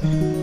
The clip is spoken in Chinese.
嗯